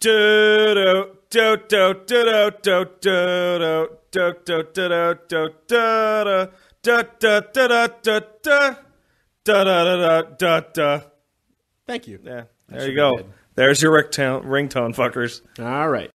do do do do do do do do do do do do do do do da da da da da da da da da. Thank you. Yeah, there you go. There's your ringtone, ringtone, fuckers. All right.